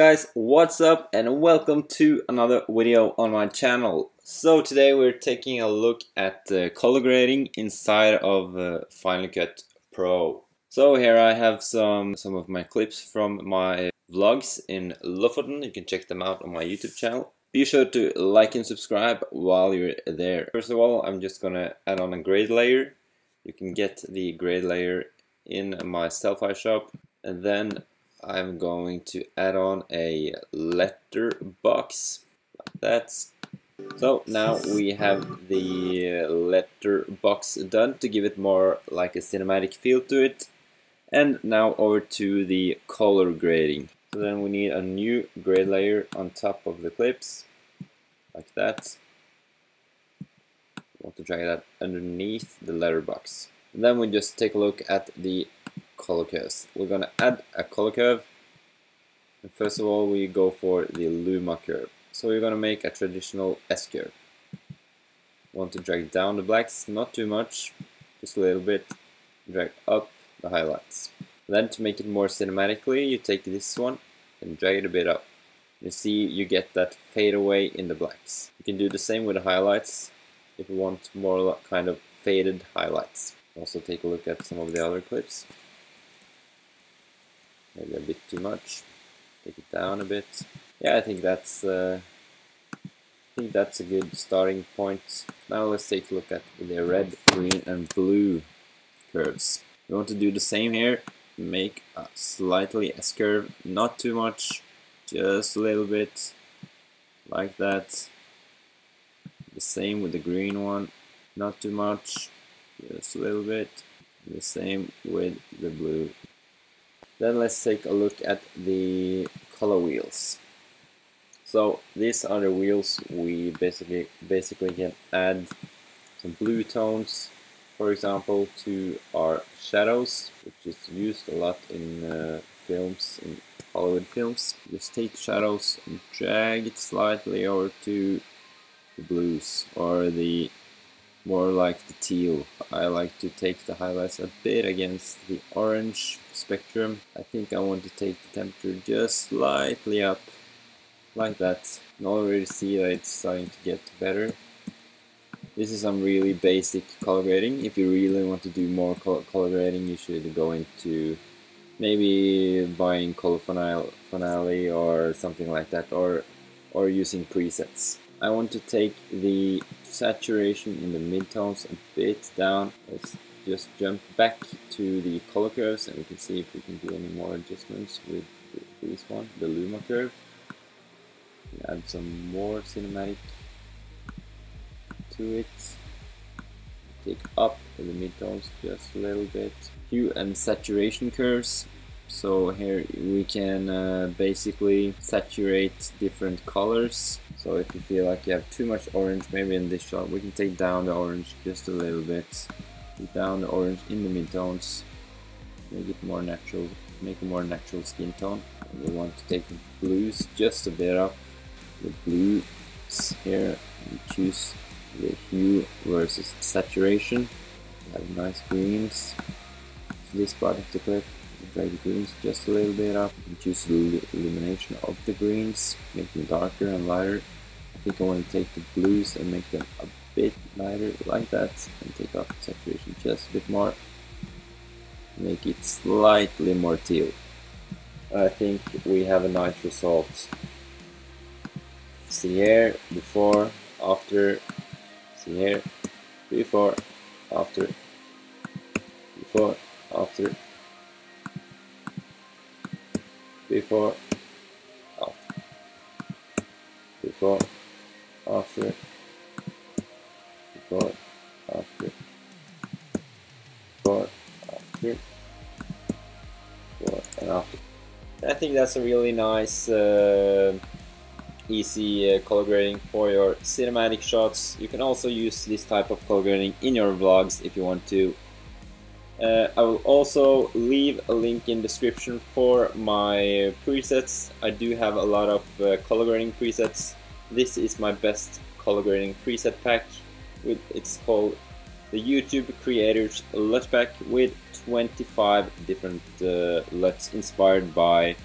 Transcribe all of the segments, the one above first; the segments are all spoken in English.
Guys, what's up and welcome to another video on my channel. So today we're taking a look at the color grading inside of uh, Final Cut Pro. So here I have some, some of my clips from my vlogs in Lofoten. You can check them out on my YouTube channel. Be sure to like and subscribe while you're there. First of all, I'm just gonna add on a grade layer. You can get the grade layer in my Sellfy shop and then I'm going to add on a letter box like that. So now we have the letter box done to give it more like a cinematic feel to it. And now over to the color grading. So then we need a new grade layer on top of the clips, like that. want to drag that underneath the letterbox. And then we just take a look at the color curves. We're going to add a color curve. First of all, we go for the Luma curve. So we're going to make a traditional S curve. Want to drag down the blacks, not too much, just a little bit. Drag up the highlights. Then to make it more cinematically, you take this one and drag it a bit up. You see you get that fade away in the blacks. You can do the same with the highlights if you want more kind of faded highlights. Also take a look at some of the other clips maybe a bit too much. Take it down a bit. Yeah, I think that's uh, I think that's a good starting point. Now let's take a look at the red, green, and blue curves. We want to do the same here. Make a slightly S curve, not too much, just a little bit, like that. The same with the green one, not too much, just a little bit. The same with the blue then let's take a look at the color wheels. So these are the wheels we basically basically can add some blue tones, for example, to our shadows, which is used a lot in uh, films, in Hollywood films. Just take shadows and drag it slightly over to the blues or the more like the teal. I like to take the highlights a bit against the orange spectrum. I think I want to take the temperature just slightly up, like that. And already see that it's starting to get better. This is some really basic color grading. If you really want to do more color, grading, you should go into maybe buying color finale or something like that, or or using presets. I want to take the saturation in the midtones a bit down. Let's just jump back to the color curves and we can see if we can do any more adjustments with this one, the Luma curve. Add some more cinematic to it. Take up the midtones just a little bit. Hue and saturation curves so here we can uh, basically saturate different colors. So if you feel like you have too much orange maybe in this shot we can take down the orange just a little bit. Take down the orange in the midtones make it more natural make a more natural skin tone. We want to take the blues just a bit up. The blues here and choose the hue versus saturation. We have nice greens. This part of the clip the greens just a little bit up choose the illumination of the greens, make them darker and lighter. I think I want to take the blues and make them a bit lighter like that and take off the saturation just a bit more. Make it slightly more teal. I think we have a nice result. See here, before, after, see here, before, after, before, after, before, after, before, after, before, after, before, after, before, and after. I think that's a really nice, uh, easy uh, color grading for your cinematic shots. You can also use this type of color grading in your vlogs if you want to. Uh, I will also leave a link in description for my presets. I do have a lot of uh, color grading presets. This is my best color grading preset pack. With, it's called the YouTube Creators LUT Pack with 25 different uh, LUTs inspired by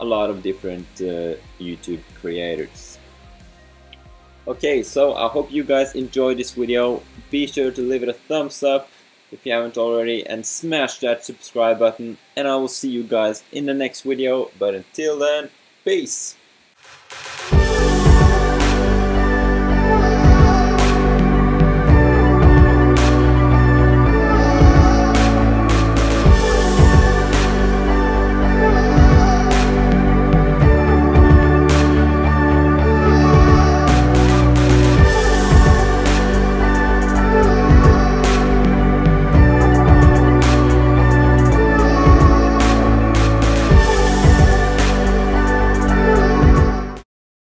a lot of different uh, YouTube creators. Okay, so I hope you guys enjoyed this video. Be sure to leave it a thumbs up if you haven't already and smash that subscribe button and I will see you guys in the next video. But until then, peace!